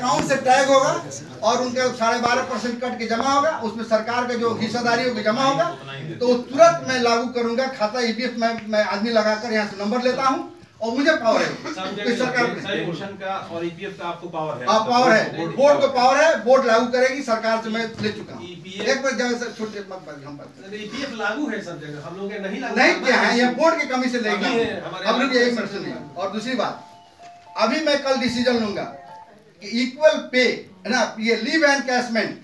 Account से tag होगा और उनके साढ़े बारह परसेंट कट के जमा होगा उसमें सरकार का जो हिस्सेदारी होगी जमा होगा तो तुरंत मैं लागू करूँगा खाता ईपीएफ में मैं आदमी लगाकर यहाँ से नंबर लेता हूँ और मुझे पावर है। सरकार का और ईपीएफ का आपको पावर है। हाँ पावर है। बोर्ड को पावर है बोर्ड लागू करेगी सरकार से मैं ले चुका हूँ। एक मिनट जगह से छोटे हम ईपीएफ लागू है सब जगह। हम लोग नहीं लागू नहीं किया है ये बोर्ड की कमी से लेगा। है, एक मिनट सुनिए और दूसरी बात अभी मैं कल डिसीज़न लूँगा। इक्वल पे है ना? ये लीव एंड कैशमेंट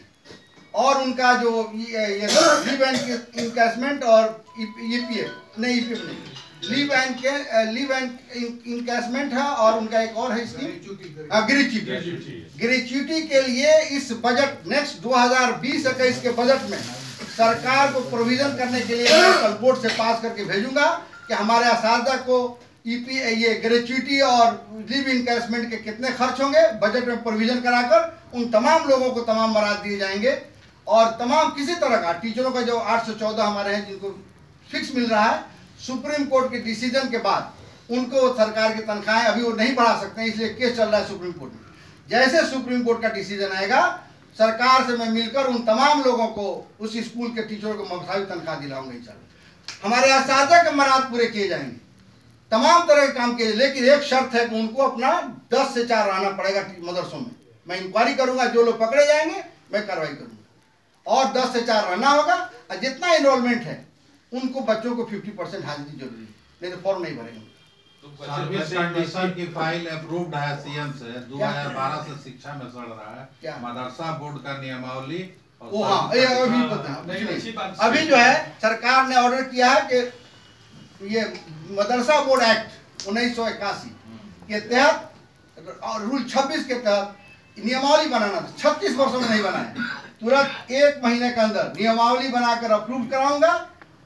और उनका जो ये ये लीव एंड इनकैशमेंट और ईपीएफ नहीं ईपीएफ नहीं। लीव एंड के लीव एंड इनकैशमेंट है और उनका एक और है स्कीम ग्रेच्युटी ग्रेच्युटी के लिए इस बजट नेक्स्ट 2020-21 के बजट में सरकार को प्रोविज़न करने के लिए कल बोर्ड से पास करके भेजूँगा कि हमारे असाधा को ईपी ये ग्रेचुटी और लिव इनकैशमेंट के कितने खर्च होंगे? बजट में प्रोविज़न कराकर उन तमाम लोगों को तमाम मराद दिए जाएँगे। और तमाम किसी तरह का टीचरों का जो 814 हमारे हैं, जिनको फिक्स मिल रहा है सुप्रीम कोर्ट के डिसीज़न के बाद उनको सरकार की तनख्वाहें अभी वो नहीं बढ़ा सकते इसलिए केस चल रहा है सुप्रीम कोर्ट में। जैसे सुप्रीम कोर्ट का डिसीज़न आएगा, सरकार से मैं मिलकर उन तमाम लोगों को उस स्कूल के टीचरों को मसावी तनख्वाह दिलाऊँगा इंशाल्लाह हमारे असाधा के मराद पूरे किए जाएँगे। तमाम तरह के काम किए लेकिन एक शर्त है कि उनको अपना दस से चार रहना पड़ेगा मदरसों में। मैं इंक्वायरी करूँगा जो लोग पकड़े जाएँगे मैं कार्रवाई करूँगा। और दस से चार रहना होगा और जितना इनरोलमेंट है उनको बच्चों को फिफ्टी परसेंट हाजिरी ज़रूरी है नहीं तो फॉर्म नहीं भरेंगे। सर्विस कंडीशन की फ़ाइल अप्रूव्ड है सीएम से 2012 से शिक्षा में चल रहा है। मदरसा बोर्ड का नियमावली और हाँ अभी जो है सरकार ने ऑर्डर किया है कि ये मदरसा बोर्ड एक्ट उन्नीस सौ इक्यासी के तहत और रूल 26 के तहत नियमावली बनाना था। छत्तीस वर्षों में नहीं बनाए तुरंत एक महीने के अंदर नियमावली बनाकर अप्रूव कराऊँगा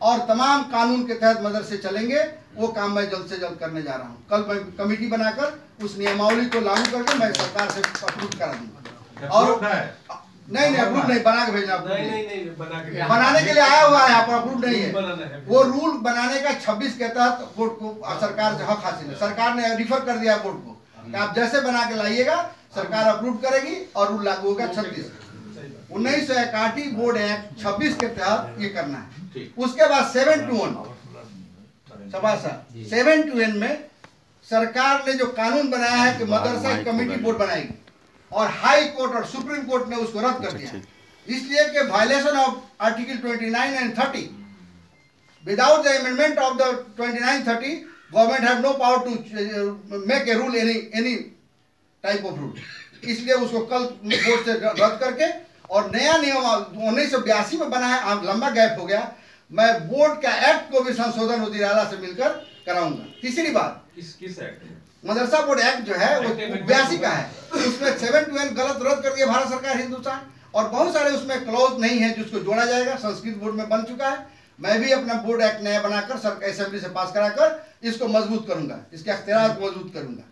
और तमाम कानून के तहत मदरसे चलेंगे। वो काम मैं जल्द से जल्द करने जा रहा हूँ। कल मैं कमेटी बनाकर उस नियमावली को लागू करके मैं सरकार से अप्रूव करा दूँगा। और है? नहीं नहीं अप्रूव नहीं बना के भेजना नहीं नहीं। नहीं नहीं बना के बनाने के लिए आया हुआ है यहाँ पर अप्रूव नहीं है। वो रूल बनाने का 26 के तहत बोर्ड को सरकार से हक हासिल है। सरकार ने रिफर कर दिया बोर्ड को आप जैसे बना के लाइएगा सरकार अप्रूव करेगी और रूल लागू होगा छब्बीस उन्नीस सौ इक्यासी बोर्ड एक्ट छब्बीस के तहत ये करना है। उसके बाद सेवन टू वन सभासा सेवन टू वन में सरकार ने जो कानून बनाया है कि मदरसा कमेटी बोर्ड बनाएगी। और हाई कोर्ट और सुप्रीम कोर्ट ने उसको रद्द कर दिया। इसलिए कि violation of article 29 and 30 without the amendment of the 29 30 government have no power to uh, make a rule any any type of rule. इसलिए उसको कल कोर्ट से रद्द करके और नया नियम उन्नीस सौ बयासी में बना है लंबा गैप हो गया। मैं बोर्ड का एक्ट को भी संशोधन वज़ीर से मिलकर कराऊँगा। तीसरी बात किस किस एक्ट मदरसा बोर्ड एक्ट जो है वो बयासी का है। उसमें सेवन टू एन गलत रद्द कर दिया भारत सरकार हिंदुस्तान। और बहुत सारे उसमें क्लोज नहीं है जिसको जोड़ा जाएगा। संस्कृत बोर्ड में बन चुका है। मैं भी अपना बोर्ड एक्ट नया बनाकर सर असेंबली से पास कराकर इसको मज़बूत करूँगा। इसके अख्तियार को मज़बूत करूँगा।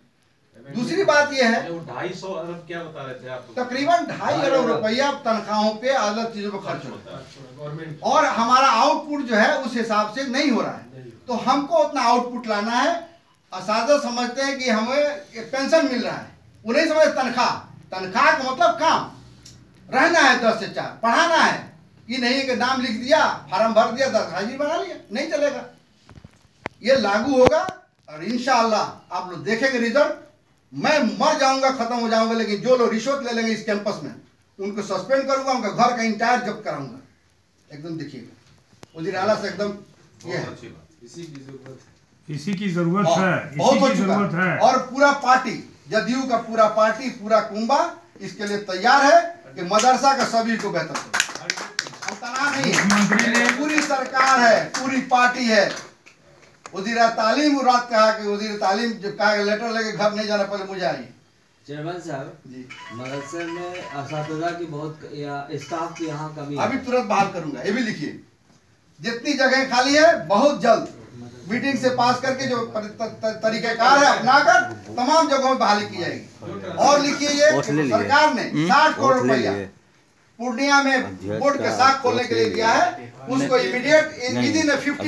दूसरी बात यह है ढाई सौ अरब क्या बता रहे थे आप? तकरीबन ढाई अरब रुपया तनख्वाहों पे अलग चीज़ों पर खर्च होता है। अच्छा, और हमारा आउटपुट जो है उस हिसाब से नहीं हो रहा है। तो हमको उतना आउटपुट लाना है। असाधा समझते हैं कि हमें पेंशन मिल रहा है। वो नहीं समझते तनख्वाह तनख्वाह का मतलब काम रहना है दस से चार पढ़ाना है ये नहीं है कि नाम लिख दिया फार्म भर दिया दस हाजिर बना लिया नहीं चलेगा। ये लागू होगा और इंशाअल्लाह आप लोग देखेंगे रिज़ल्ट मैं मर जाऊँगा खत्म हो जाऊँगा लेकिन जो लोग रिश्वत ले लेंगे इस कैंपस में उनको सस्पेंड करूँगा उनका घर का इंटायर जब्त कराऊँगा एकदम देखिएगा आला से एकदम ये है इसी की ज़रूरत है इसी की ज़रूरत हाँ, बहुत हो इसी की चुका ज़रूरत है और पूरा पार्टी जदयू का पूरा पार्टी पूरा कुंबा इसके लिए तैयार है कि मदरसा का सभी को बेहतर नहीं है। पूरी सरकार है पूरी पार्टी है। वज़ीर तालीम रात कहा कि वज़ीर तालीम जब कहा कि लेटर लेके घर नहीं जाना पहले मुझे आइए। चेयरमैन साहब जी। मदरसे में इसातजा की बहुत या स्टाफ की यहाँ कमी अभी तुरंत बहाल करूँगा ये भी लिखिए। जितनी जगह खाली है बहुत जल्द। मीटिंग से पास करके जो तरीकाकार है अपनाकर तमाम जगहों में बहाली की जाएगी। और लिखिए ये। सरकार ने साठ करोड़ रुपया पूर्णिया में बोर्ड के साथ साख खोलने के लिए दिया है उसको इमीडिएट विद इन फिफ्टी